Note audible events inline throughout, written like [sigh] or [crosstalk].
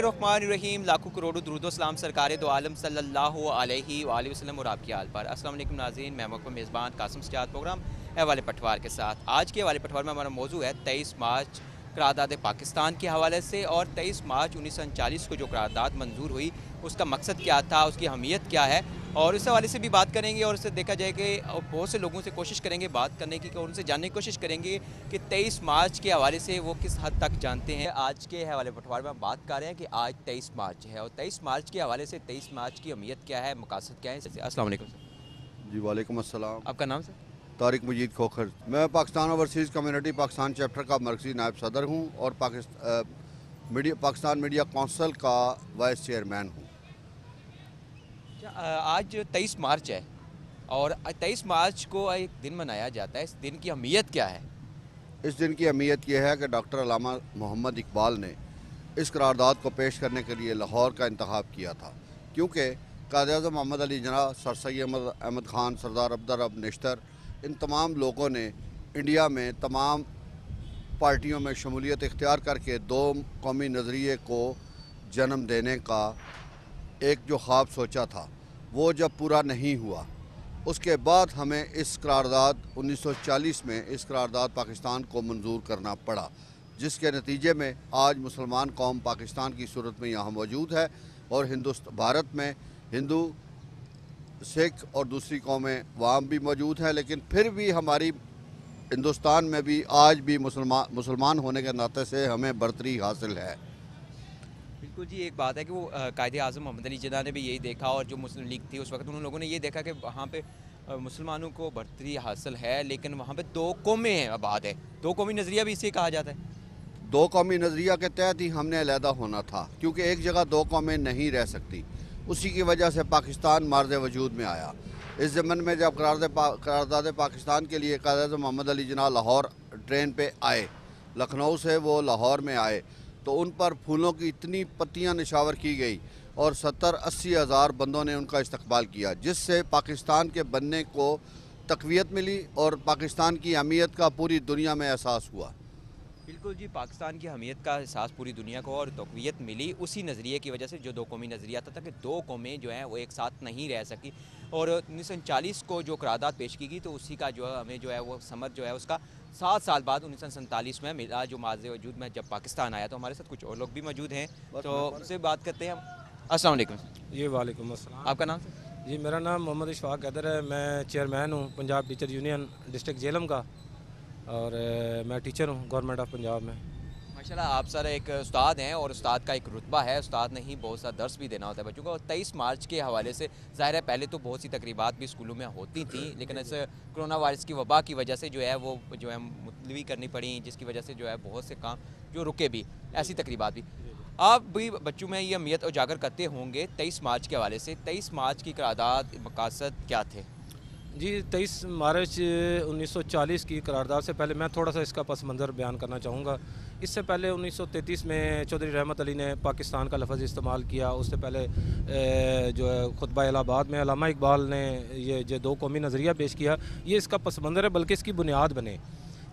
रहीम लाखों करोड़ों दरुदोसलाम सरकार दो आलम सल्लल्लाहु अलैहि वसल्लम और आपकी आल पर। असल नाजीन मैं मकम मेज़बान कासम सजाद प्रोग्राम हवाले पटवार के साथ। आज के हवाले पटवार में हमारा मौजू है तेईस मार्च करारदाद पाकिस्तान के हवाले से और तेईस मार्च उन्नीस सौ उनचालीस को जो करारदाद मंजूर हुई, उसका मकसद क्या था, उसकी अहमियत क्या है और इस हवाले से भी बात करेंगे और इससे देखा जाए कि बहुत से लोगों से कोशिश करेंगे बात करने की और उनसे जानने की कोशिश करेंगे कि तेईस मार्च के हवाले से वो किस हद तक जानते हैं। आज के हवाले पटवार में हम बात कर रहे हैं कि आज तेईस मार्च है और तेईस मार्च के हवाले से तेईस मार्च की अहमियत क्या है मकासद क्या है? असल जी वालेकुम अस्सलाम। आपका नाम सर? तारिक मजीद खोखर। मैं Pakistan overseas community Pakistan chapter का मरकजी नायब सदर हूँ और Pakistan media Pakistan media council का वाइस चेयरमैन हूँ। आज तेईस मार्च है और तेईस मार्च को एक दिन मनाया जाता है। इस दिन की अहमियत क्या है? इस दिन की अहमियत यह है कि डॉक्टर अलामा मोहम्मद इकबाल ने इस करारदाद को पेश करने के लिए लाहौर का इंतखब किया था, क्योंकि कायद अजम मोहम्मद अली जना सर सैद अहमद ख़ान, सरदार अब्दर, अब नश्तर, इन तमाम लोगों ने इंडिया में तमाम पार्टियों में शमूलियत इख्तियार करके दो कौमी नज़रिए को जन्म देने का एक जो ख्वाब सोचा था। वो जब पूरा नहीं हुआ, उसके बाद हमें इस करारदाद 1940 में इस करारदाद पाकिस्तान को मंजूर करना पड़ा, जिसके नतीजे में आज मुसलमान कौम पाकिस्तान की सूरत में यहाँ मौजूद है और हिंदुस्त, भारत में हिंदू, सिख और दूसरी कौमें वहाँ भी मौजूद हैं, लेकिन फिर भी हमारी हिंदुस्तान में भी आज भी मुसलमान मुसलमान होने के नाते से हमें बरतरी हासिल है। बिल्कुल जी, एक बात है कि वो कायदे आज़म मोहम्मद अली जिना ने भी यही देखा और जो मुस्लिम लीग थी उस वक्त, उन लोगों ने ये देखा कि वहाँ पे मुसलमानों को बढ़तरी हासिल है, लेकिन वहाँ पे दो कौमें हैं आबाद है। दो कौमी नज़रिया भी इसे कहा जाता है। दो कौमी नज़रिया के तहत ही हमने अलहदा होना था, क्योंकि एक जगह दो कौमें नहीं रह सकती, उसी की वजह से पाकिस्तान मार्ज वजूद में आया। इस ज़मन में जब करारदाद पाकिस्तान के लिए कायद मोहम्मद अली जना लाहौर ट्रेन पर आए, लखनऊ से वो लाहौर में आए तो उन पर फूलों की इतनी पत्तियाँ निशावर की गई और सत्तर अस्सी हज़ार बंदों ने उनका इस्तकबाल किया, जिससे पाकिस्तान के बनने को तकवीत मिली और पाकिस्तान की अहमियत का पूरी दुनिया में एहसास हुआ। बिल्कुल जी, पाकिस्तान की अहमियत का एहसास पूरी दुनिया को और तकवीत मिली उसी नज़रिए की वजह से जो दो कौमी नज़रिया था कि दो कौमें जो हैं वो एक साथ नहीं रह सकी और उन्नीस को जो करारदाद पेश की गई तो उसी का जो है हमें जो है वो समर जो है उसका सात साल बाद उन्नीस सौ सैंतालीस में मेरा जो माज वजूद में जब पाकिस्तान आया तो हमारे साथ कुछ और लोग भी मौजूद हैं। तो उनसे बात करते हैं। हम असल जी वालेकुम अस्सलाम। आपका नाम? जी मेरा नाम मोहम्मद इशफाक कैदर है। मैं चेयरमैन हूँ Punjab teacher union district Jhelum का। और मैं टीचर हूँ गवर्नमेंट ऑफ़ पंजाब में। माशाल्लाह, आप सर एक उस्ताद हैं और उस्ताद का एक रुतबा है। उस्ताद ने ही बहुत सा दर्स भी देना होता है बच्चों को। और तेईस मार्च के हवाले से, ज़ाहिर है पहले तो बहुत सी तकरीबात भी स्कूलों में होती थी, लेकिन ऐसे कोरोना वायरस की वबा की वजह से जो है वो, जो है मुलवी करनी पड़ी, जिसकी वजह से जो है बहुत से काम, जो रुके भी, ऐसी तकरीबात भी। आप भी बच्चों में ये अमियत उजागर करते होंगे तेईस मार्च के हवाले से। तेईस मार्च की करारदाद मकासद क्या थे? जी, तेईस मार्च 1940 की करारदाद से पहले मैं थोड़ा सा इसका पस मंज़र बयान करना चाहूँगा। इससे पहले 1933 में चौधरी रहमत अली ने पाकिस्तान का लफज इस्तेमाल किया। उससे पहले जो है, खुतबा इलाहाबाद में अलामा इकबाल ने ये जो दो कौमी नज़रिया पेश किया। ये इसका पसमंदर है, बल्कि इसकी बुनियाद बने।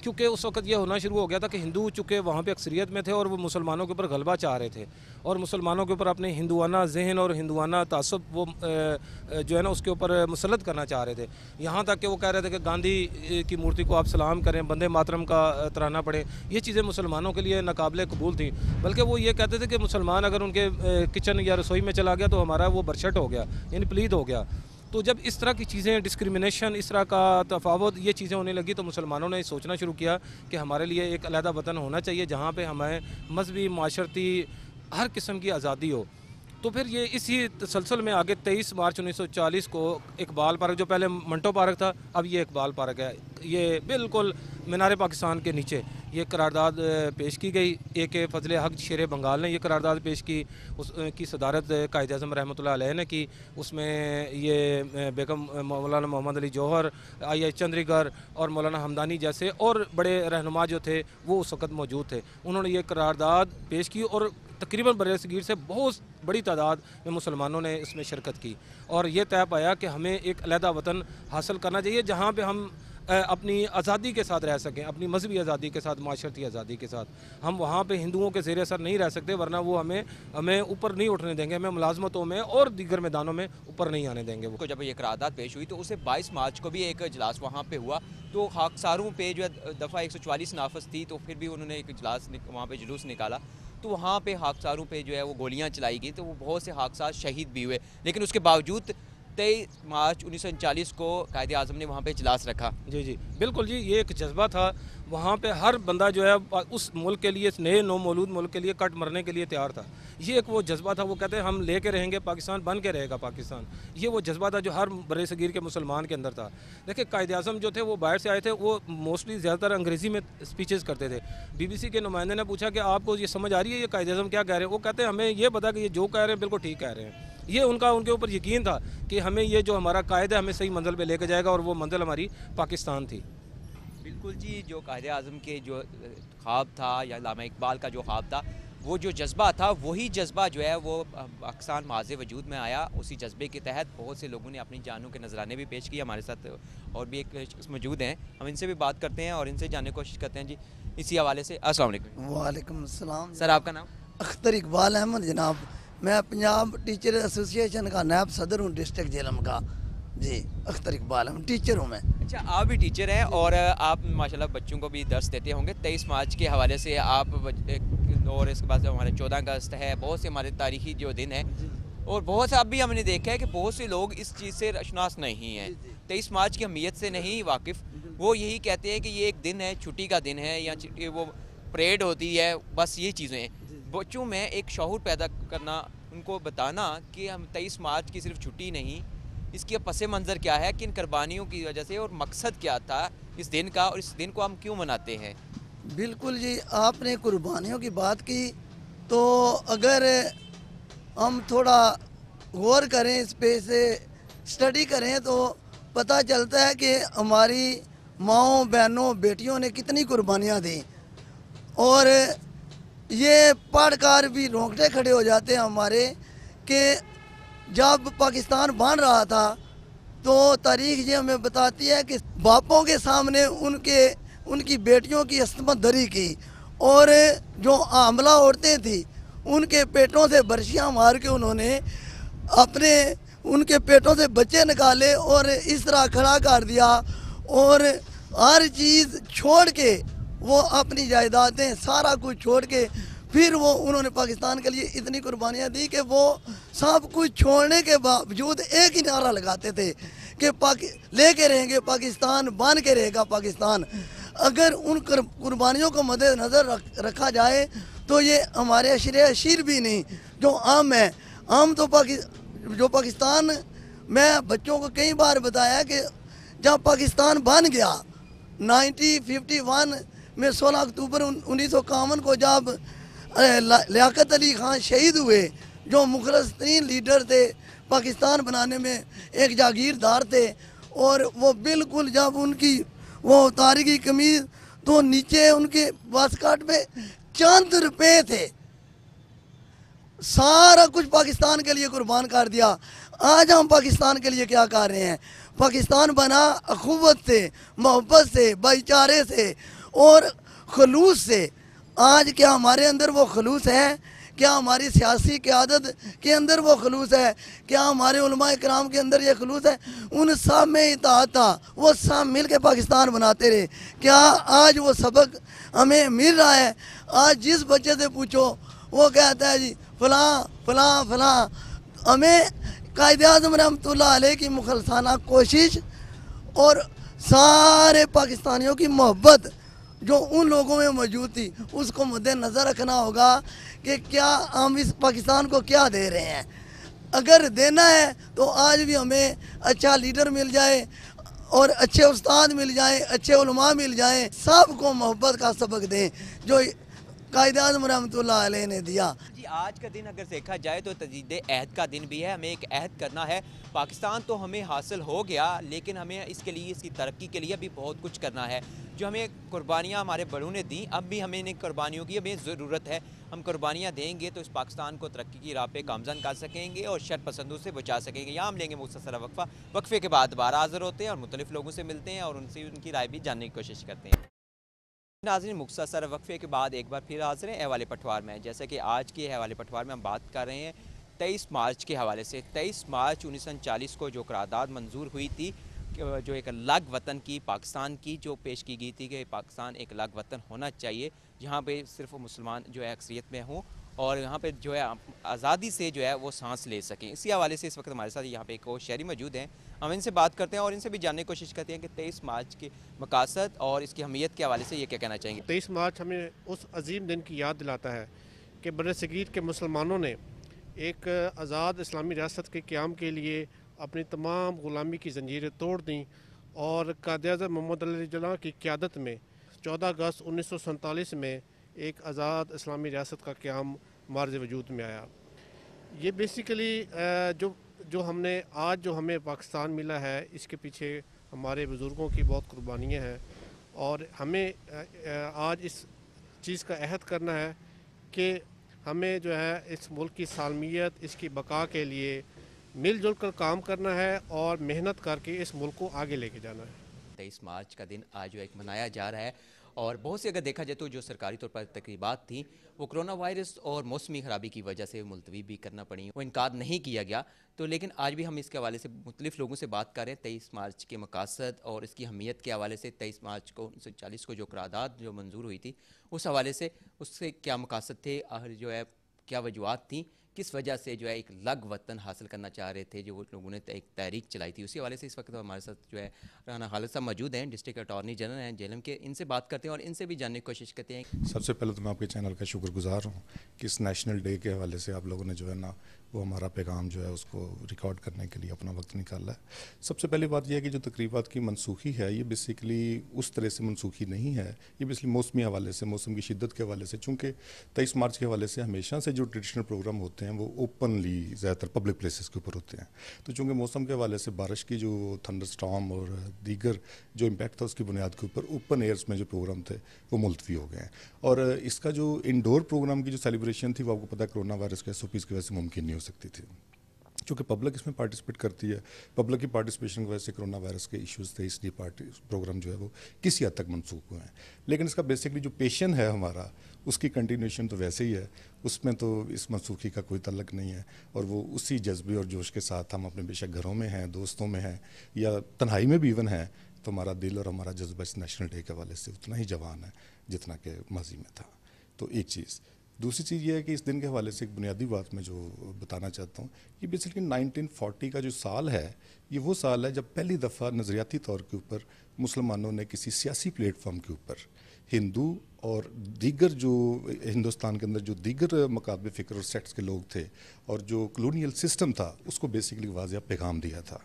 क्योंकि उस वक्त ये होना शुरू हो गया था कि हिंदू चूँकि वहाँ पे अक्सरियत में थे और वो मुसलमानों के ऊपर गलबा चाह रहे थे और मुसलमानों के ऊपर अपने हिंदुआना जहन और हिंदुआना तासब वो जो है ना, उसके ऊपर मुसलत करना चाह रहे थे। यहाँ तक कि वो कह रहे थे कि गांधी की मूर्ति को आप सलाम करें, बंदे मातरम का तराना पड़े ये चीज़ें मुसलमानों के लिए नाकबिल कबूल थी। बल्कि वो ये कहते थे कि मुसलमान अगर उनके किचन या रसोई में चला गया तो हमारा वो बरछट हो गया, यानी प्लीद हो गया। तो जब इस तरह की चीज़ें डिस्क्रिमिनेशन इस तरह का तफावत, ये चीज़ें होने लगी तो मुसलमानों ने सोचना शुरू किया कि हमारे लिए एक अलहदा वतन होना चाहिए, जहाँ पर हमें मजहबी, माशरती हर किस्म की आज़ादी हो। तो फिर ये इसी तसलसल में आगे 23 मार्च 1940 को इकबाल पार्क, जो पहले मंटो पार्क था, अब ये इकबाल पार्क है। ये बिल्कुल मीनार पाकिस्तान के नीचे ये करारदाद पेश की गई। ए के फजल हक, शेर बंगाल ने ये करारदाद पेश की उसकी सदारत कायद अजम रहमत ने की। उसमें ये बेगम मौलाना मोहम्मद अली जौहर, आई आई चंद्रीगढ़ और मौलाना हमदानी जैसे और बड़े रहनुमा जो थे, वो उस वक्त मौजूद थे। उन्होंने ये करारदाद पेश की और तकरीबन बर सगीर से बहुत बड़ी तादाद में मुसलमानों ने इसमें शिरकत की। और ये तय पाया कि हमें एक अलहदा वतन हासिल करना चाहिए, जहाँ पर हम अपनी आज़ादी के साथ रह सकें, अपनी मजहबी आज़ादी के साथ, माशरती आज़ादी के साथ। हम वहाँ पे हिंदुओं के जेर असर नहीं रह सकते, वरना वो हमें हमें ऊपर नहीं उठने देंगे, हमें मुलाजमतों में और दीगर मैदानों में ऊपर नहीं आने देंगे वो। जब ये करारदाद पेश हुई तो उसे 22 मार्च को भी एक इजलास वहाँ पे हुआ। तो खाकसारों पर जो है, दफ़ा 144 नाफज थी तो फिर भी उन्होंने एक इजलास वहाँ पर जुलूस निकाला। तो वहाँ पे हादसारों पे जो है वो गोलियाँ चलाई गई तो वो बहुत से हादसा शहीद भी हुए। लेकिन उसके बावजूद तेईस मार्च उन्नीस को कायदे अजम ने वहाँ पे इजलास रखा। जी जी। बिल्कुल जी, ये एक जज्बा था। वहाँ पे हर बंदा जो है, उस मुल्क के लिए, नए नो मौलूद मुल्क के लिए, कट मरने के लिए तैयार था। ये एक वो जज्बा था, वो कहते हैं, हम ले लेके रहेंगे पाकिस्तान, बन के रहेगा पाकिस्तान। ये वो जज्बा था जो हर बर सगीर के मुसलमान के अंदर था। देखिए कायद अजम जो थे, वो बाहर से आए थे, वो मोस्टली ज़्यादातर अंग्रेज़ी में स्पीचेस करते थे। बीबीसी के नुमाइंदे ने पूछा कि, आपको ये समझ आ रही है, ये कायद अजम क्या कह रहे हैं? वो कहते हैं, हमें ये पता कि ये जो कह रहे हैं, बिल्कुल ठीक कह रहे हैं। ये उनका उनके ऊपर यकीन था कि हमें ये जो हमारा कायद है हमें सही मंजिल पे लेके जाएगा और वो मंजिल हमारी पाकिस्तान थी। बिल्कुल जी जो कायद अजम के जो ख्वाब था या लामा इकबाल का जो ख्वाब था वो जो जज्बा था वही जज्बा जो है वो पाकिस्तान माज वजूद में आया। उसी जज्बे के तहत बहुत से लोगों ने अपनी जानों के नजराने भी पेश किए। हमारे साथ और भी एक मौजूद हैं। हम इनसे भी बात करते हैं और इनसे जानने की कोशिश करते हैं जी। इसी हवाले से असल वालेकुम। सर आपका नाम? अख्तर इकबाल अहमद जनाब। मैं पंजाब टीचर एसोसिएशन का नायब सदर हूँ डिस्ट्रिक्ट झेलम का। जी अख्तर इकबाल अहमद टीचर हूँ मैं। अच्छा आप भी टीचर हैं और आप माशाल्लाह बच्चों को भी दर्स देते होंगे। तेईस मार्च के हवाले से आप और इसके बाद हमारे चौदह अगस्त है बहुत से हमारे तारीखी जो दिन है। और बहुत से अब भी हमने देखा है कि बहुत से लोग इस चीज़ से रशनास नहीं हैं। तेईस मार्च की अहमियत से नहीं वाकिफ़। वो यही कहते हैं कि ये एक दिन है छुट्टी का दिन है या वो परेड होती है बस ये चीज़ें। बच्चों में एक शहूर पैदा करना, उनको बताना कि हम तेईस मार्च की सिर्फ़ छुट्टी नहीं, इसके पस मंज़र क्या है कि इन कुर्बानियों की वजह से और मकसद क्या था इस दिन का और इस दिन को हम क्यों मनाते हैं? बिल्कुल जी, आपने कुर्बानियों की बात की तो अगर हम थोड़ा गौर करें, इस पे से स्टडी करें तो पता चलता है कि हमारी माओ, बहनों, बेटियों ने कितनी कुर्बानियाँ दी। और ये पढ़कर भी रोंगटे खड़े हो जाते हैं हमारे कि जब पाकिस्तान बन रहा था तो तारीख ये हमें बताती है कि बापों के सामने उनके, उनकी बेटियों की असमत दरी की और जो आमला औरतें थी, उनके पेटों से बर्शियाँ मार के उन्होंने अपने, उनके पेटों से बच्चे निकाले और इस तरह खड़ा कर दिया और हर चीज़ छोड़ के वो अपनी जायदादें सारा कुछ छोड़ के फिर वो उन्होंने पाकिस्तान के लिए इतनी कुर्बानियाँ दी कि वो सब कुछ छोड़ने के बावजूद एक ही नारा लगाते थे कि पाकि लेके रहेंगे पाकिस्तान बन के रहेगा पाकिस्तान। अगर उन कुर्बानियों को मद्देनज़र रख, रखा जाए तो ये हमारे अशर अशीर भी नहीं जो आम है। आम तो पाकि जो पाकिस्तान मैं बच्चों को कई बार बताया कि जब पाकिस्तान बन गया 1951 में 16 अक्टूबर उन्नीस सौ इक्यावन को जब लियाकत अली खान शहीद हुए, जो मुखलस तरीन लीडर थे, पाकिस्तान बनाने में एक जागीरदार थे, और वो बिल्कुल जब उनकी, वो उतारी की कमीज तो नीचे उनके बास्कट में चंद रुपए थे। सारा कुछ पाकिस्तान के लिए कुर्बान कर दिया। आज हम पाकिस्तान के लिए क्या कर रहे हैं? पाकिस्तान बना, अखुवत से, मोहब्बत से, भाईचारे से और खलूस से। आज क्या हमारे अंदर वो खलूस है? क्या हमारी सियासी क़्यादत के अंदर वो खलूस है? क्या हमारे कराम के अंदर ये खलूस है? उन सब में इतात था। वो सब मिल के पाकिस्तान बनाते रहे। क्या आज वो सबक हमें मिल रहा है? आज जिस बच्चे से पूछो, वो कहता है जी, फलां फलां फलां, हमें कायद अजम रहमतुल्लाह की मुखलसाना कोशिश और सारे पाकिस्तानियों की मोहब्बत जो उन लोगों में मौजूद थी, उसको मद्देनज़र रखना होगा कि क्या हम इस पाकिस्तान को क्या दे रहे हैं। अगर देना है तो आज भी हमें अच्छा लीडर मिल जाए और अच्छे उस्ताद मिल जाएँ, अच्छे उलमा मिल जाएँ, सबको मोहब्बत का सबक दें, जो कायद अजम रहमतुल्लाह ने दिया। जी, आज का दिन अगर देखा जाए तो तजीद अहद का दिन भी है। हमें एक अहद करना है। पाकिस्तान तो हमें हासिल हो गया, लेकिन हमें इसके लिए, इसकी तरक्की के लिए भी बहुत कुछ करना है। जो हमें कुर्बानियाँ हमारे बड़ों ने दी, अब भी हमें इन कुर्बानियों की हमें ज़रूरत है। हम कुर्बानियाँ देंगे तो इस पाकिस्तान को तरक्की की राह पे कामजन कर सकेंगे और शर पसंदों से बचा सकेंगे। यहाँ हम लेंगे मुख्तर वक्फा वक्फे के बाद दोबारा हाजिर होते हैं और मुख्तलिफ़ लोगों से मिलते हैं और उनसे, उनकी राय भी जानने की कोशिश करते हैं। नाजरीन मुख्तर वक्फे के बाद एक बार फिर हाजिर हैं हवाले पटवार में। जैसे कि आज के हवाले पटवार में हम बात कर रहे हैं, तेईस मार्च के हवाले से। तेईस मार्च उन्नीस को जो करारदाद मंजूर हुई थी जो एक अलग वतन की, पाकिस्तान की जो पेश की गई थी कि पाकिस्तान एक अलग वतन होना चाहिए, जहाँ पे सिर्फ़ मुसलमान जो है अक्सरियत में हों। और यहाँ पे जो है आज़ादी से जो है वो सांस ले सकें। इसी हवाले से इस वक्त हमारे साथ यहाँ पे एक और शहरी मौजूद हैं। हम इनसे बात करते हैं और इनसे भी जानने की कोशिश करते हैं कि तेईस मार्च के मकासद और इसकी अहमियत के हवाले से ये क्या कहना चाहेंगे? तेईस मार्च हमें उस अजीम दिन की याद दिलाता है कि बर सग़ीर के मुसलमानों ने एक आज़ाद इस्लामी रियासत के क़्याम के लिए अपनी तमाम ग़ुलामी की जंजीरें तोड़ दी और काद मोहम्मद की क़्यादत में चौदह अगस्त उन्नीस सौ सैंतालीस में एक आज़ाद इस्लामी रियासत का क़्याम मार्ज वजूद में आया। ये बेसिकली जो जो हमने, आज जो हमें पाकिस्तान मिला है, इसके पीछे हमारे बुज़ुर्गों की बहुत कुर्बानियाँ हैं और हमें आज इस चीज़ का अहद करना है कि हमें जो है इस मुल्क की सालमियत, इसकी बका के लिए मिलजुल कर काम करना है और मेहनत करके इस मुल्क को आगे लेके जाना है। तेईस मार्च का दिन आज जो एक मनाया जा रहा है। और बहुत सी अगर देखा जाए तो जो सरकारी तौर पर तकरीबात थी, वो कोरोना वायरस और मौसमी ख़राबी की वजह से मुलतवी भी करना पड़ी। वो इनकार नहीं किया गया। तो लेकिन आज भी हम इसके हवाले से मुख्तलिफ़ लोगों से बात कर रहे हैं तेईस मार्च के मकासद और इसकी अहमियत के हवाले से तेईस मार्च को उन्नीस सौ चालीस को जो करारदाद जो मंजूर हुई थी, उस हवाले से उससे क्या मकासद थे और जो है क्या वजूहत थी किस वजह से जो है एक लग वतन हासिल करना चाह रहे थे, जो लोगों ने एक तहरीक चलाई थी? उसी हवाले से इस वक्त हमारे साथ जो है राना खालिद साहब मौजूद हैं, डिस्ट्रिक्ट अटॉर्नी जनरल हैं, जेलम के। इनसे बात करते हैं और इनसे भी जानने की कोशिश करते हैं। सबसे पहले तो मैं आपके चैनल का शुक्रगुजार हूँ कि इस नेशनल डे के हवाले से आप लोगों ने जो है ना, वो हमारा पैगाम जो है उसको रिकॉर्ड करने के लिए अपना वक्त निकाला है। सबसे पहली बात यह है कि जो तकरीबा की मनसूखी है, ये बेसिकली उस तरह से मनसूखी नहीं है। ये बेसिकली मौसमी हवाले से, मौसम की शिद्दत के हवाले से, चूँकि तेईस मार्च के हवाले से हमेशा से जो ट्रेडिशनल प्रोग्राम होते हैं वो ओपनली ज़्यादातर पब्लिक प्लेसेस के ऊपर होते हैं। तो चूँकि मौसम के हवाले से बारिश की जो थंडर स्टॉम और दीगर जो इम्पैक्ट था उसकी बुनियाद के ऊपर ओपन एयर्स में जो प्रोग्राम थे, वो मुलतवी हो गए हैं। और इसका जो इंडोर प्रोग्राम की जो सेलिब्रेशन थी, वो आपको पता है कोरोना वायरस के एस की वजह से मुमकिन नहीं हो सकती थी। चूँकि पब्लिक इसमें पार्टिसिपेट करती है पब्लिक की पार्टिसिपेशन की वजह से कोरोना वायरस के इश्यूज़ थे, इसलिए पार्टी प्रोग्राम जो है वो किसी हद तक मनसूख हुए हैं। लेकिन इसका बेसिकली जो पेशन है हमारा उसकी कंटिन्यूशन तो वैसे ही है, उसमें तो इस मनसूखी का कोई तलक नहीं है और वो उसी जज्बे और जोश के साथ हम अपने बेशक घरों में हैं, दोस्तों में हैं, या तन्हाई में भी इवन है तो हमारा दिल और हमारा जज्बा इस नेशनल डे के हवाले से उतना ही जवान है जितना कि माजी में था। तो एक चीज़, दूसरी चीज़ ये है कि इस दिन के हवाले से एक बुनियादी बात मैं जो बताना चाहता हूँ कि बेसिकली 1940 का जो साल है, ये वो साल है जब पहली दफ़ा नज़रियाती तौर के ऊपर मुसलमानों ने किसी सियासी प्लेटफॉर्म के ऊपर हिंदू और दीगर जो हिंदुस्तान के अंदर जो दीगर मकाब फ़िक्र और सेक्ट्स के लोग थे और जो कलोनियल सिस्टम था, उसको बेसिकली वाजिया पैगाम दिया था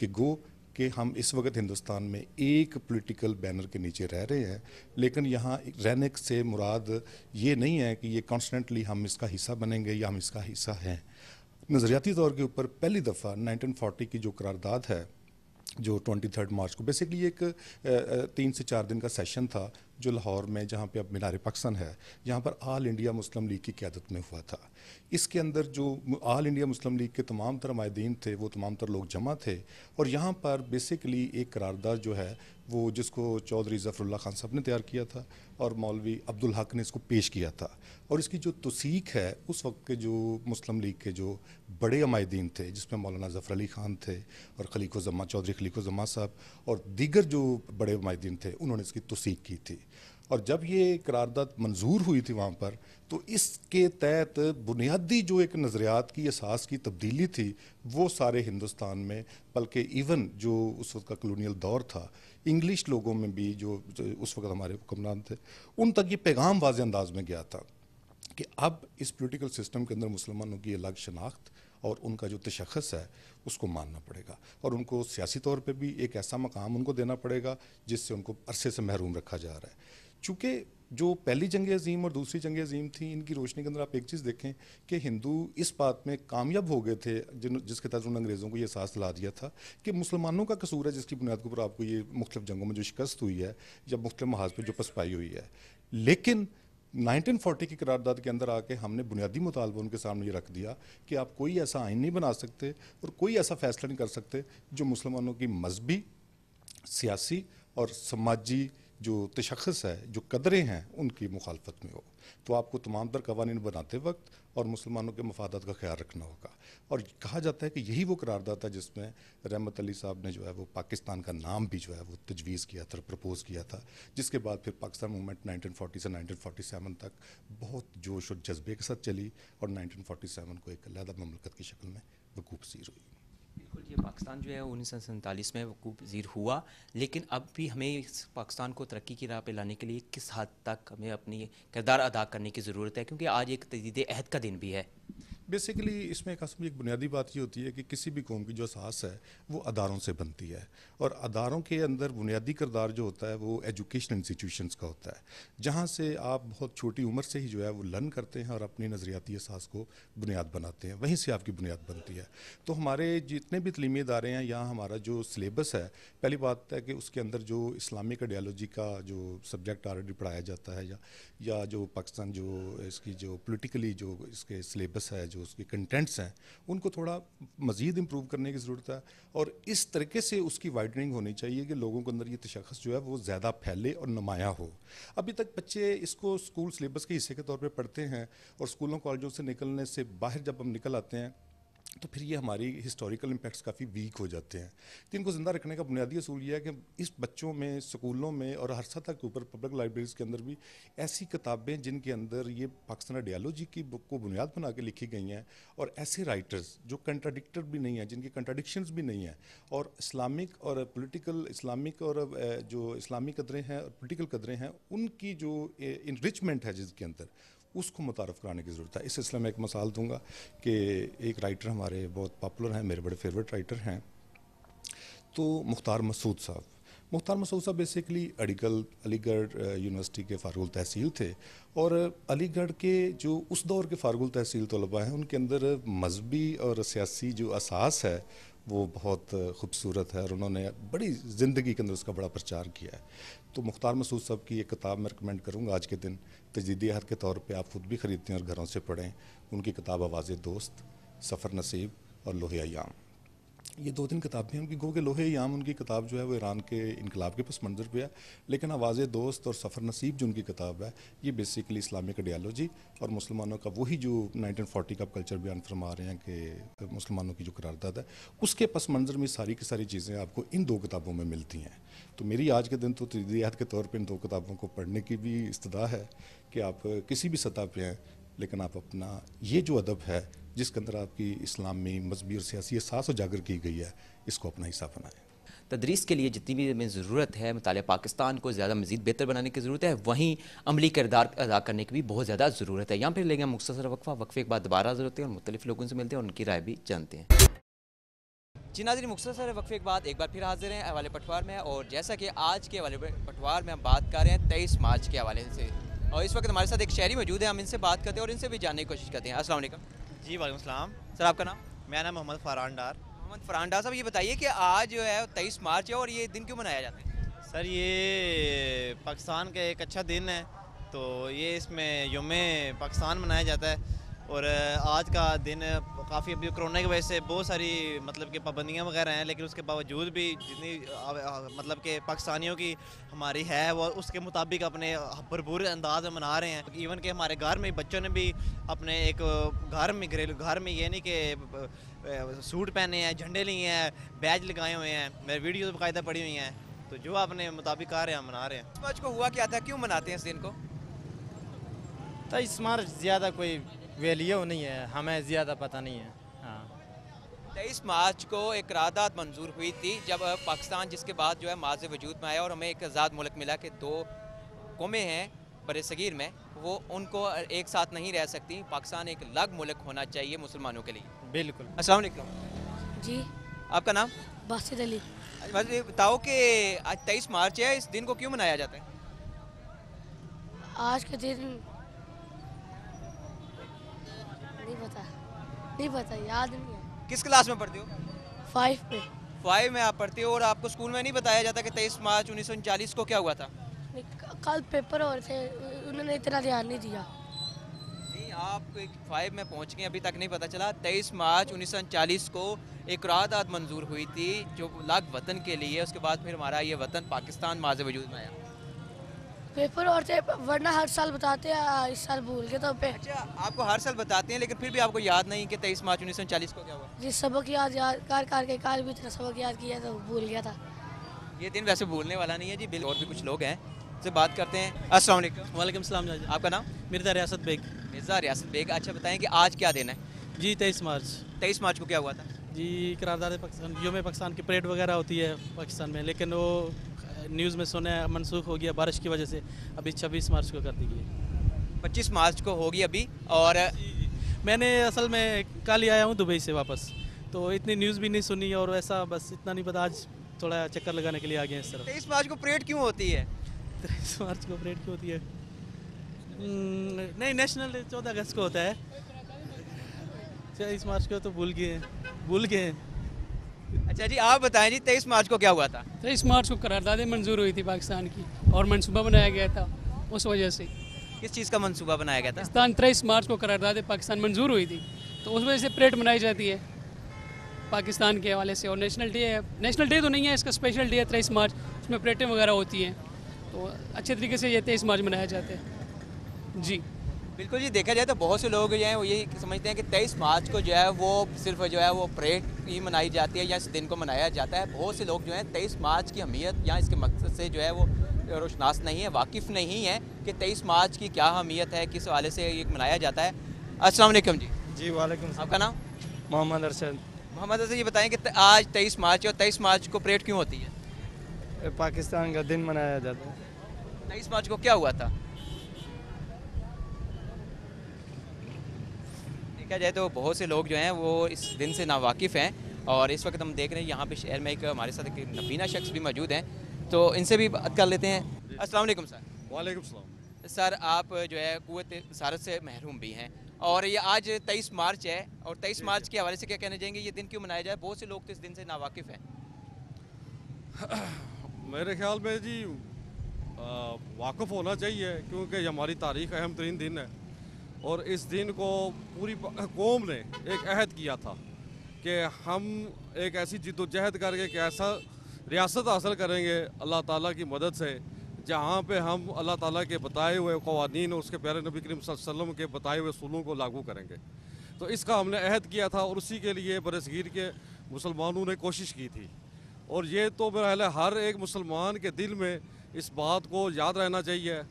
कि गो कि हम इस वक्त हिंदुस्तान में एक पॉलिटिकल बैनर के नीचे रह रहे हैं, लेकिन यहाँ रहने से मुराद ये नहीं है कि ये कॉन्स्टेंटली हम इसका हिस्सा बनेंगे या हम इसका हिस्सा हैं। नज़रियाती तौर के ऊपर पहली दफ़ा 1940 की जो करारदाद है जो ट्वेंटी थर्ड मार्च को बेसिकली एक तीन से चार दिन का सेशन था जो लाहौर में, जहाँ पे अब मीनार पाकिस्तान है जहाँ पर आल इंडिया मुस्लिम लीग की क्यादत में हुआ था। इसके अंदर जो आल इंडिया मुस्लिम लीग के तमाम तर माहदीन थे, वो तमाम तर लोग जमा थे। और यहाँ पर बेसिकली एक करारदाद जो है, वो जिसको चौधरी ज़फ़रुल्ला खान साहब ने तैयार किया था और मौलवी अब्दुल हक ने इसको पेश किया था। और इसकी जो तसीक है, उस वक्त के जो मुस्लिम लीग के जो बड़े अमायदीन थे, जिसमें मौलाना ज़फ़र अली ख़ान थे और खलीको जमा चौधरी खलीको जमा साहब और दीगर जो बड़े अमायदीन थे, उन्होंने इसकी तसीक की थी। और जब ये करारदाद मंजूर हुई थी वहाँ पर तो इसके तहत बुनियादी जो एक नज़रियात की एहसास की तब्दीली थी वो सारे हिंदुस्तान में बल्कि इवन जो उस वक्त का कलोनियल दौर था इंग्लिश लोगों में भी जो, जो उस वक्त हमारे हुक्मरान थे उन तक ये पैगाम वाज अंदाज में गया था कि अब इस पोलिटिकल सिस्टम के अंदर मुसलमानों की अलग शनाख्त और उनका जो तशखस है उसको मानना पड़ेगा। और उनको सियासी तौर पे भी एक ऐसा मकाम उनको देना पड़ेगा जिससे उनको अरसे से महरूम रखा जा रहा है। चूँकि जो पहली जंग अजीम और दूसरी जंग अजीम थी, इनकी रोशनी के अंदर आप एक चीज़ देखें कि हिंदू इस बात में कामयाब हो गए थे, जिन, जिसके तहत उन्होंने अंग्रेज़ों को ये एहसास दिला दिया था कि मुसलमानों का कसूर है, जिसकी बुनियाद के ऊपर आपको ये मुख्तलिफ़ जंगों में जो शिकस्त हुई है, या मुख्तलिफ़ महाज पर जो पसपाई हुई है। लेकिन 1940 की करारदाद के अंदर आके हमने बुनियादी मुतालबा उनके सामने ये रख दिया कि आप कोई ऐसा आइन नहीं बना सकते और कोई ऐसा फैसला नहीं कर सकते जो मुसलमानों की मजहबी, सियासी और समाजी जो तशखस है, जो कदरें हैं, उनकी मुखालफत में हो। तो आपको तमाम तर कवानीन बनाते वक्त और मुसलमानों के मफादत का ख्याल रखना होगा। और कहा जाता है कि यही वो करारदाद है जिसमें रहमत अली साहब ने जो है वो पाकिस्तान का नाम भी जो है वो तजवीज़ किया था, प्रपोज़ किया था, जिसके बाद फिर पाकिस्तान मूवमेंट 1940 से 1947 तक बहुत जोश और जज्बे के साथ चली और 1947 को एक अलहदा ममलकत की शक्ल में वकूफ़ पसीर हुई। पाकिस्तान जो है उन्नीस सौ सैंतालीस में वकूफ़ पजीर हुआ। लेकिन अब भी हमें इस पाकिस्तान को तरक्की की राह पर लाने के लिए किस हद तक हमें अपनी किरदार अदा करने की ज़रूरत है? क्योंकि आज एक तजीद अहद का दिन भी है। बेसिकली इसमें एक असम एक बुनियादी बात ये होती है कि किसी भी कौम की जो असास है, वो अदारों से बनती है। और अदारों के अंदर बुनियादी करदार जो होता है, वो एजुकेशन इंस्टीट्यूशंस का होता है। जहाँ से आप बहुत छोटी उम्र से ही जो है, वो लर्न करते हैं और अपनी नज़रियाती असास को बुनियाद बनाते हैं। वहीं से आपकी बुनियाद बनती है। तो हमारे जितने भी तलीमी इदारे हैं यहाँ हमारा जो सिलेबस है, पहली बात है कि उसके अंदर जो इस्लामिक आइडियालॉजी का जो सब्जेक्ट ऑलरेडी पढ़ाया जाता है, या या जो पाकिस्तान जो इसकी जो पोलिटिकली जो इसके सिलेबस है जो उसके कंटेंट्स हैं, उनको थोड़ा मज़ीद इम्प्रूव करने की ज़रूरत है। और इस तरीके से उसकी वाइडनिंग होनी चाहिए कि लोगों के अंदर ये तशखस जो है वो ज़्यादा फैले और नुमाया हो। अभी तक बच्चे इसको स्कूल सिलेबस के हिस्से के तौर पर पढ़ते हैं और स्कूलों, कॉलेजों से निकलने से बाहर जब हम निकल आते हैं तो फिर ये हमारी हिस्टोरिकल इम्पैक्ट्स काफ़ी वीक हो जाते हैं। तो इनको ज़िंदा रखने का बुनियादी असूल यह है कि इस बच्चों में, स्कूलों में और हर सतह के ऊपर पब्लिक लाइब्रेरीज़ के अंदर भी ऐसी किताबें जिनके अंदर ये पाकिस्तान आइडियालॉजी की बुक को बुनियाद बना के लिखी गई हैं और ऐसे राइटर्स जो कंट्राडिक्टर भी नहीं हैं, जिनकी कंट्राडिक्शंस भी नहीं हैं और इस्लामिक और पोलिटिकल इस्लामिक और जो इस्लामी कदरें हैं और पोलिटिकल कदरें हैं, उनकी जो इनरिचमेंट है जिसके अंदर उसको मुतारफ़ कराने की ज़रूरत है। इस सिलसिले में एक मिसाल दूँगा कि एक राइटर हमारे बहुत पॉपुलर हैं, मेरे बड़े फेवरेट राइटर हैं। तो मुख्तार मसूद साहब। मुख्तार मसूद साहब बेसिकली अलीगढ़ अलीगढ़ यूनिवर्सिटी के फ़ारगुल तहसील थे और अलीगढ़ के जो उस दौर के फ़ारगुल तहसील तलबा हैं, उनके अंदर मजहबी और सियासी जो असास है वो बहुत खूबसूरत है और उन्होंने बड़ी ज़िंदगी के अंदर उसका बड़ा प्रचार किया है। तो मुख्तार मसूद साहब की एक किताब मैं रिकमेंड करूँगा आज के दिन। तजीदी हद के तौर पर आप खुद भी ख़रीदते हैं और घरों से पढ़ें। उनकी किताब आवाज़ दोस्त, सफ़र नसीब और लोहे अयाम ये दो तीन किताबें उनकी गो के लोहे याम, उनकी किताब जो है वो ईरान के इनकलाब के पस मंज़र पे है। लेकिन आवाज़ दोस्त और सफ़र नसीब जो उनकी किताब है, ये बेसिकली इस्लामिक आइडियालॉजी और मुसलमानों का वही जो 1940 का कल्चर बयान फरमा रहे हैं कि मुसलमानों की जो करारदाद है, उसके पस मंज़र में सारी की सारी चीज़ें आपको इन दो किताबों में मिलती हैं। तो मेरी आज के दिन तो तजदियात के तौर पर इन दो किताबों को पढ़ने की भी इस्तः है कि आप किसी भी सतह पर हैं, लेकिन आप अपना, ये जो अदब है जिसके अंदर आपकी इस्लामी मजहबी और सियासी एहसास उजागर की गई है, इसको अपना हिस्सा बनाएँ। तदरीस के लिए जितनी भी हमें ज़रूरत है मुताल पाकिस्तान को ज़्यादा मजीद बेहतर बनाने की ज़रूरत है, वहीं अमली किरदार अदा करने की भी बहुत ज़्यादा ज़रूरत है। यहाँ पर लेंगे मुख्तर वक्फा, वक्फे के बाद दोबारा ज़रूरत है और मुख्तलिफ़ लोगों से मिलते हैं और उनकी राय भी जानते हैं। जी नाजरी मुख्तर वक्फे के बाद एक बार फिर हाजिर हैं हवाले पटवार में और जैसा कि आज के हवाले पटवार में हम बात कर रहे हैं तेईस मार्च के हवाले से। और इस वक्त हमारे साथ एक शहरी मौजूद है, हम इनसे बात करते हैं और इनसे भी जानने की कोशिश करते हैं। असल जी वाईक सर, आपका नाम? मेरा नाम मोहम्मद फरहान डार मोहम्मद फरहान डार साहब, ये बताइए कि आज जो है, तेईस मार्च है और ये दिन क्यों मनाया जाता है? सर, ये पाकिस्तान का एक अच्छा दिन है तो ये इसमें यम पाकिस्तान मनाया जाता है। और आज का दिन काफ़ी अभी कोरोना की वजह से बहुत सारी मतलब कि पाबंदियाँ वगैरह हैं लेकिन उसके बावजूद भी जितनी मतलब कि पाकिस्तानियों की हमारी है वो उसके मुताबिक अपने भरपूर अंदाज में मना रहे हैं। इवन के हमारे घर में बच्चों ने भी अपने एक घर में घरेलू घर में ये नहीं कि सूट पहने हैं झंडे लिए हैं बैज लगाए हुए हैं मेरे वीडियो बाकायदा पड़ी हुई हैं। तो जो अपने मुताबिक आ रहे हैं मना रहे हैं। आज को हुआ क्या था? क्यों मनाते हैं इस दिन को? तो इस मार्च ज़्यादा कोई वैल्यू नहीं है हमें ज़्यादा पता नहीं है हाँ। तेईस मार्च को एक रादात मंजूर हुई थी जब पाकिस्तान जिसके बाद जो है माज वजूद में आया और हमें एक आज़ाद मुल्क मिला कि दो कौमें हैं बर सग़ीर में वो उनको एक साथ नहीं रह सकती। पाकिस्तान एक अलग मुल्क होना चाहिए मुसलमानों के लिए। बिल्कुल। असल जी। आपका नाम? बासित अली। बताओ कि आज तेईस मार्च है इस दिन को क्यों मनाया जाता है? आज के दिन पता। नहीं पता याद नहीं है। किस क्लास में पढ़ते हो? फाइव पे। फाइव में आप पढ़ते हो और आपको स्कूल में नहीं बताया जाता कि तेईस मार्च उन्नीस को क्या हुआ था? कल पेपर और थे उन्होंने इतना ध्यान नहीं दिया। नहीं आप फाइव में पहुँच गए अभी तक नहीं पता चला। तेईस मार्च उन्नीस को एक करारदाद मंजूर हुई थी जो लाख वतन के लिए उसके बाद फिर हमारा ये वतन पाकिस्तान माज वजूद में आया। पेपर और थे वरना हर साल बताते हैं इस साल भूल गए तो पे। अच्छा आपको हर साल बताते हैं लेकिन फिर भी आपको याद नहीं कि तेईस मार्च उन्नीस सौ चालीस को क्या हुआ? जिस सबक याद याद कर कर के काल भी इतना सबक याद किया तो भूल गया था। ये दिन वैसे भूलने वाला नहीं है जी बिल और भी कुछ लोग हैं। से बात करते हैं। अस्सलाम वालेकुम। वालेकुम सलाम जी आपका नाम? मिर्ज़ा रियासत बेग। मिर्ज़ा रियासत बेग। अच्छा बताएँ कि आज क्या दिन है? जी तेईस मार्च। तेईस मार्च को क्या हुआ था? जी करारदाद पाकिस्तान योम पाकिस्तान की परेड वगैरह होती है पाकिस्तान में लेकिन वो न्यूज़ में सुने मनसूख हो गया बारिश की वजह से। अभी छब्बीस मार्च को कर दी गई पच्चीस मार्च को होगी अभी और मैंने असल में कल ही आया हूँ दुबई से वापस तो इतनी न्यूज़ भी नहीं सुनी और ऐसा बस इतना नहीं पता आज थोड़ा चक्कर लगाने के लिए आ गए इस तरफ़। तेईस मार्च को परेड क्यों होती है? तेईस मार्च को परेड क्यों होती है? हम्म, नहीं नेशनल डे चौदह अगस्त को होता है। तेईस मार्च को तो भूल गए भूल गए हैं। अच्छा जी आप बताएँ जी तेईस मार्च को क्या हुआ था? तेईस मार्च को करारदादें मंजूर हुई थी पाकिस्तान की और मनसूबा बनाया गया था उस वजह से। किस चीज़ का मनसूबा बनाया गया था? पाकिस्तान तेईस मार्च को करारदाद पाकिस्तान मंजूर हुई थी तो उस वजह से परेड मनाई जाती है पाकिस्तान के हवाले से। और नेशनल डे है नेशनल डे तो नहीं है इसका स्पेशल डे है तेईस मार्च उसमें परेडें वगैरह होती हैं तो अच्छे तरीके से ये तेईस मार्च मनाया जाता है। जी। बिल्कुल जी देखा जाए तो बहुत से लोग जो हैं वो यही समझते हैं कि तेईस मार्च को जो है वो सिर्फ़ जो है वो परेड ही मनाई जाती है या इस दिन को मनाया जाता है। बहुत से लोग जो हैं तेईस मार्च की अहमियत या इसके मकसद से जो है वो रोशनास नहीं है वाकिफ़ नहीं है कि तेईस मार्च की क्या अहमियत है किस हवाले से ये मनाया जाता है। वालेकुम जी। जी वालेकुम आपका नाम? मोहम्मद अरशद। मोहम्मद अरशद ये बताएँ कि आज तेईस मार्च है और तेईस मार्च को परेड क्यों होती है? पाकिस्तान का दिन मनाया जाता है। तेईस मार्च को क्या हुआ था? देखा जाए तो बहुत से लोग जो हैं वो इस दिन से नावाकिफ़ हैं और इस वक्त हम देख रहे हैं यहाँ पे शहर में एक हमारे साथ एक नबीना शख्स भी मौजूद हैं। तो इनसे भी बात कर लेते हैं। अस्सलाम वालेकुम सर। वालेकुम सलाम। सर आप जो है कुत सारत से महरूम भी हैं और ये आज तेईस मार्च है और तेईस मार्च के हवाले से क्या कहना चाहेंगे ये दिन क्यों मनाया जाए? बहुत से लोग तो इस दिन से नावाकिफ़ हैं। [coughs] मेरे ख्याल में जी वाकफ़ होना चाहिए क्योंकि हमारी तारीख अहम तरीन दिन है। और इस दिन को पूरी कौम ने एक अहद किया था कि हम एक ऐसी जिद्दोजहद करके एक ऐसा रियासत हासिल करेंगे अल्लाह ताला की मदद से, जहाँ पे हम अल्लाह ताला के बताए हुए कवानीन और उसके प्यारे नबी करीम वसल्लम के बताए हुए सूलों को लागू करेंगे। तो इसका हमने अहद किया था और उसी के लिए बरसगीर के मुसलमानों ने कोशिश की थी। और ये तो है हर एक मुसलमान के दिल में इस बात को याद रहना चाहिए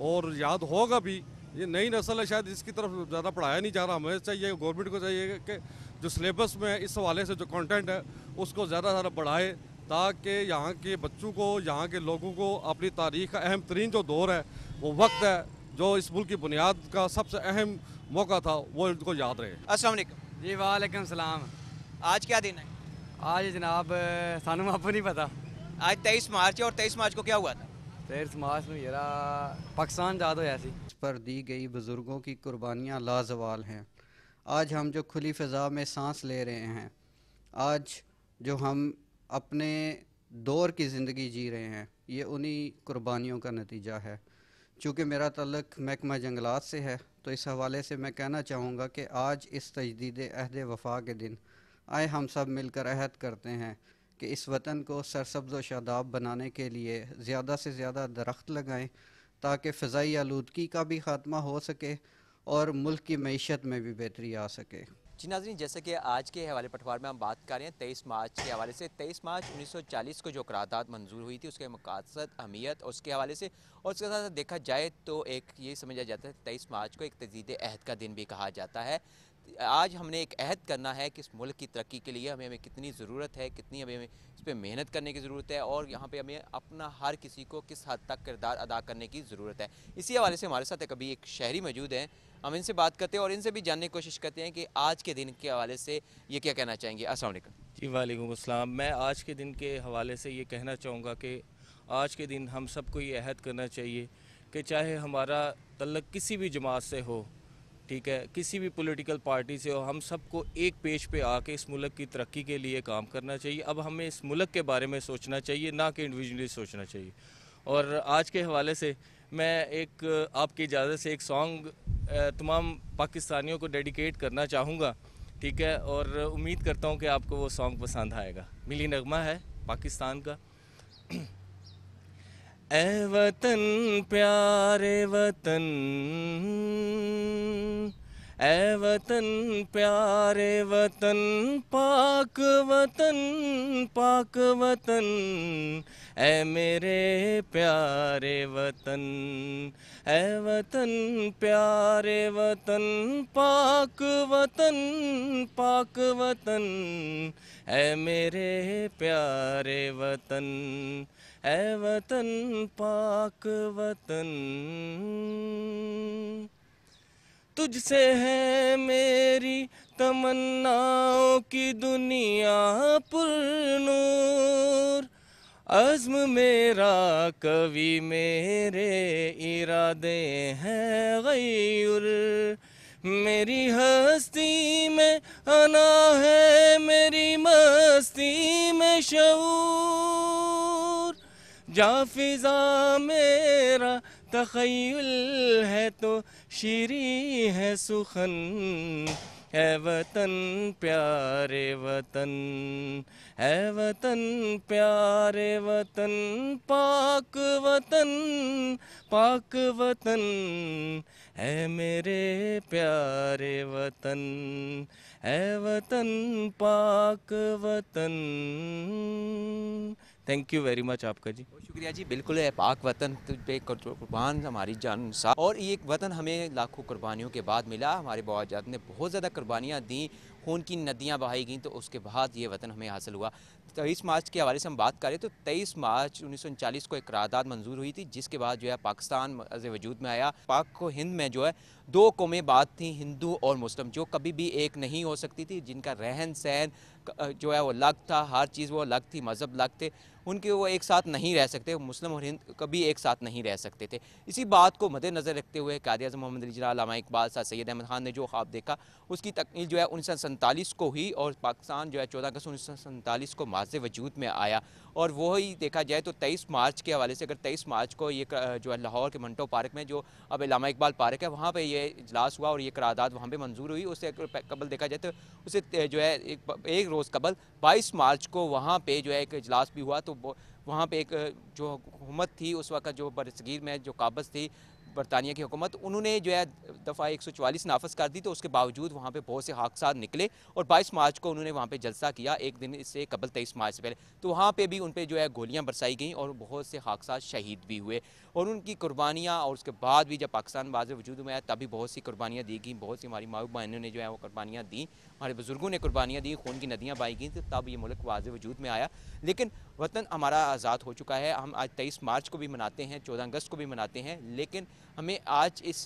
और याद होगा भी ये नई नस्ल है शायद इसकी तरफ़ ज़्यादा पढ़ाया नहीं जा रहा। हमें चाहिए गवर्नमेंट को चाहिए कि जो सिलेबस में इस हवाले से जो कंटेंट है उसको ज़्यादा ज़्यादा बढ़ाए ताकि यहाँ के बच्चों को यहाँ के लोगों को अपनी तारीख का अहम तरीन जो दौर है वो वक्त है जो इस मुल्क की बुनियाद का सबसे अहम मौका था वो इनको याद रहे। अस्सलाम वालेकुम जी वालेकुम सलाम। आज क्या दिन है? आज जनाब सानू आपको नहीं पता। आज तेईस मार्च है और तेईस मार्च को क्या हुआ था? पाकिस्तान आज़ाद होया सी। पर दी गई बुज़ुर्गों की कुर्बानियाँ लाजवाल हैं। आज हम जो खुली फ़िज़ा में सांस ले रहे हैं, आज जो हम अपने दौर की ज़िंदगी जी रहे हैं, ये उन्हीं कुर्बानियों का नतीजा है। चूँकि मेरा तल्लक महकमा जंगलात से है तो इस हवाले से मैं कहना चाहूँगा कि आज इस तजदीद अहद वफा के दिन आए हम सब मिलकर अहद करते हैं। कि इस वतन को सरसब्ज व शादाब बनाने के लिए ज़्यादा से ज़्यादा दरख्त लगाएँ, ताकि फ़ज़ाई आलूदगी का भी ख़ात्मा हो सके और मुल्क की मीशत में भी बेहतरी आ सके। जी नाजरीन, जैसे कि आज के हवाले पटवार में हम बात कर रहे हैं, तेईस मार्च के हवाले से। तेईस मार्च 1940 को जो करारदाद मंजूर हुई थी, उसके मकासद अहमियत उसके हवाले से, और उसके साथ देखा जाए तो एक ये समझा जाता है, तेईस मार्च को एक तजीद अहद का दिन भी कहा जाता है। आज हमने एक अहद करना है कि इस मुल्क की तरक्की के लिए हमें हमें कितनी ज़रूरत है, कितनी हमें इस पर मेहनत करने की ज़रूरत है और यहाँ पे हमें अपना हर किसी को किस हद तक किरदार अदा करने की ज़रूरत है। इसी हवाले से हमारे साथ अभी एक शहरी मौजूद हैं। हम इनसे बात करते हैं और इनसे भी जानने की कोशिश करते हैं कि आज के दिन के हवाले से ये क्या कहना चाहेंगे। असल जी, वालेकुम अस्सलाम। मैं आज के दिन के हवाले से ये कहना चाहूँगा कि आज के दिन हम सबको ये अहद करना चाहिए कि चाहे हमारा तल्लक किसी भी जमात से हो ठीक है, किसी भी पॉलिटिकल पार्टी से हो, हम सबको एक पेज पे आके इस मुल्क की तरक्की के लिए काम करना चाहिए। अब हमें इस मुल्क के बारे में सोचना चाहिए, ना कि इंडिविजुअली सोचना चाहिए। और आज के हवाले से मैं एक, आपकी इजाज़त से एक सॉन्ग तमाम पाकिस्तानियों को डेडिकेट करना चाहूँगा, ठीक है? और उम्मीद करता हूँ कि आपको वो सॉन्ग पसंद आएगा। मिली नगमा है पाकिस्तान का। ए वतन, प्यारे वतन। ए वतन, प्यारे वतन, पाक वतन पाक वतन। ए मेरे प्यारे वतन ए वतन, प्यारे वतन, पाक वतन पाक वतन। ए मेरे प्यारे वतन ए वतन, पाक वतन। तुझसे है मेरी तमन्नाओं की दुनिया पुरनूर। अज़्म मेरा कवि मेरे इरादे हैं गयूर मेरी हस्ती में अना है, मेरी मस्ती में शऊर। जा फिजा मेरा तखयल है तो शीरी है सुखन, है वतन प्यारे वतन, है वतन प्यारे वतन, पाक वतन पाक वतन, है मेरे प्यारे वतन, है वतन, पाक वतन। थैंक यू वेरी मच आपका जी। बहुत शुक्रिया जी, बिल्कुल है, पाक वतन पे कुर्बान हमारी जान सा और ये एक वतन हमें लाखों कुर्बानियों के बाद मिला, हमारे बाजात ने बहुत ज़्यादा कुर्बानियाँ दी, खून की नदियाँ बहाई गई तो उसके बाद ये वतन हमें हासिल हुआ। तेईस मार्च के हवाले से हम बात करें तो तेईस मार्च उन्नीस को एक करारदाद मंजूर हुई थी, जिसके बाद जो है पाकिस्तान वजूद में आया। पाक को हिंद में जो है दो कौमें बात थी, हिंदू और मुस्लिम, जो कभी भी एक नहीं हो सकती थी, जिनका रहन सहन जो है वो अलग था, हर चीज़ वो अलग थी, मज़हब अलग थे। उनके वो एक साथ नहीं रह सकते मुस्लिम और हिंद कभी एक साथ नहीं रह सकते थे। इसी बात को मद्देनज़र रखते हुए कायद अजम मोहम्मद अली इकबाल साहब सैद अहमद खान ने जो ख्वाब देखा उसकी तकमील जो है उन्नीस को हुई और पाकिस्तान जो है चौदह अगस्त उन्नीस को माज वजूद में आया। और वही देखा जाए तो तेईस मार्च के हवाले से अगर तेईस मार्च को ये जो है लाहौर के मंटो पार्क में जो अब इलामा इकबाल पार्क है वहाँ पर ये इजलास हुआ और ये करारदाद वहाँ पर मंजूर हुई। उससे कबल देखा जाए तो उसे जो है एक, एक रोज़ कबल बाईस मार्च को वहाँ पर जो है एक इजलास भी हुआ। तो वहाँ पे एक, जो हुकूमत थी, उस वक्त जो बरसगीर में जो काबज़ थी, बरतानिया की हुकूमत, उन्होंने जो है, दफ़ा एक सौ चवालीस नाफज कर दी तो उसके बावजूद वहाँ पे बहुत से हादसा निकले और बाईस मार्च को उन्होंने वहाँ पे जलसा किया, एक दिन इससे कबल तेईस मार्च से पहले। तो वहाँ पे भी उन पर जो है गोलियाँ बरसाई गई और बहुत से हादसा शहीद भी हुए और उनकी कुर्बानियाँ और उसके बाद भी जब पाकिस्तान बाज वजूद में आया, तभी बहुत सी कुर्बानियाँ दी गई, बहुत सी हमारी माओ बहनों ने जो है वो कुर्बानियाँ दी। हमारे बुज़ुर्गों ने कुर्बानियाँ दी, खून की नदियाँ बाई गई तो तब ये मुल्क वाज वजूद में आया। लेकिन वतन हमारा आज़ाद हो चुका है। हम आज तेईस मार्च को भी मनाते हैं, चौदह अगस्त को भी मनाते हैं, लेकिन हमें आज इस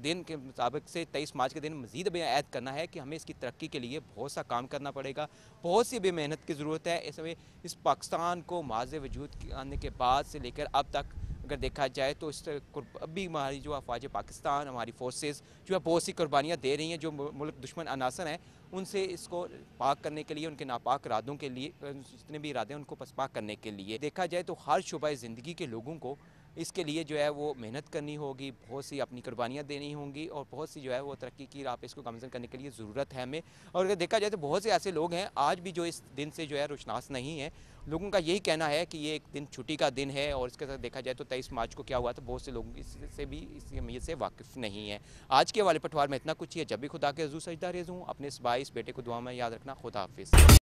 दिन के मुताबिक से तेईस मार्च के दिन मज़ीद भी ऐद करना है कि हमें इसकी तरक्की के लिए बहुत सा काम करना पड़ेगा। बहुत सी भी मेहनत की ज़रूरत है। इसमें इस पाकिस्तान को माज वजूद आने के बाद से लेकर अब तक अगर देखा जाए तो इस अभी हमारी जो अफवाज पाकिस्तान, हमारी फोर्सेस जो है, बहुत सी कुर्बानियाँ दे रही हैं, जो मुल्क दुश्मन अनासर हैं उनसे इसको पाक करने के लिए, उनके नापाक इरादों के लिए, जितने भी इरादे हैं उनको पसपाक करने के लिए। देखा जाए तो हर शुबा ज़िंदगी के लोगों को इसके लिए जो है वो मेहनत करनी होगी, बहुत सी अपनी कुर्बानियाँ देनी होंगी और बहुत सी जो है वो तरक्की की राह इसको गमजन करने के लिए ज़रूरत है हमें। और अगर देखा जाए तो बहुत से ऐसे लोग हैं, आज भी जो इस दिन से जो है रोशनास नहीं है। लोगों का यही कहना है कि ये एक दिन छुट्टी का दिन है और इसके साथ देखा जाए तो तेईस मार्च को क्या हुआ तो बहुत से लोग इससे भी इस अमीर से वाकिफ़ नहीं है। आज के वाले पटवार में इतना कुछ ही है। जब भी खुदा के हजू सजदा रेज हूँ, अपने इस बाईस बेटे को दुआ में याद रखना। खुदा हाफिज़।